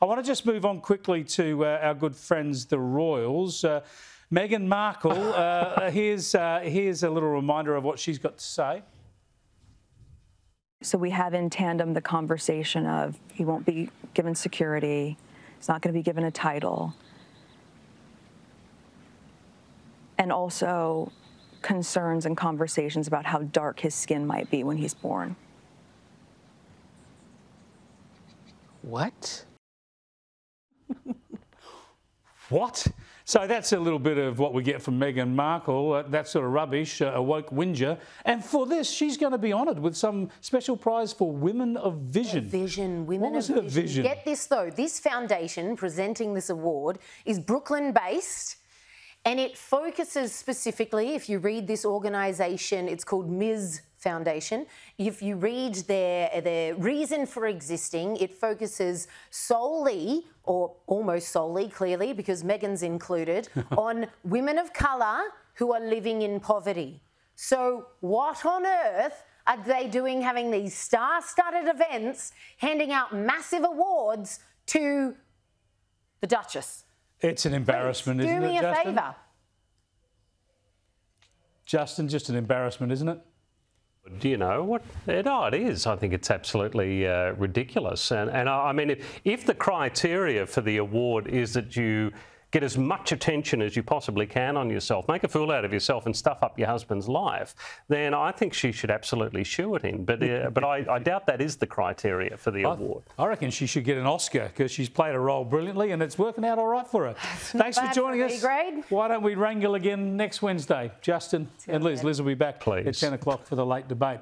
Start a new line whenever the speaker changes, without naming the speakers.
I want to just move on quickly to uh, our good friends, the Royals. Uh, Meghan Markle, uh, here's, uh, here's a little reminder of what she's got to say.
So we have in tandem the conversation of he won't be given security, he's not going to be given a title, and also concerns and conversations about how dark his skin might be when he's born.
What?
What? So that's a little bit of what we get from Meghan Markle, uh, that sort of rubbish, uh, a woke whinger. And for this, she's going to be honoured with some special prize for Women of Vision.
Vision, Women
What was
of
her vision?
Get this though, this foundation presenting this award is Brooklyn based. And it focuses specifically, if you read this organisation, it's called Ms. Foundation. If you read their, their reason for existing, it focuses solely, or almost solely, clearly, because Meghan's included, on women of colour who are living in poverty. So, what on earth are they doing having these star studded events, handing out massive awards to the Duchess?
It's an embarrassment,
Do
isn't it?
Do
me a
favour.
Justin, just an embarrassment, isn't it?
You know what? No, it is. I think it's absolutely uh, ridiculous. And, and I, I mean, if, if the criteria for the award is that you get as much attention as you possibly can on yourself, make a fool out of yourself, and stuff up your husband's life, then I think she should absolutely shoo it in. But uh, but I, I doubt that is the criteria for the award.
I reckon she should get an Oscar because she's played a role brilliantly and it's working out all right for her. Thanks for joining
for
us.
grade.
Why don't we wrangle again next Wednesday? Justin and Liz. Liz will be back
Please.
at 10 o'clock for the late debate.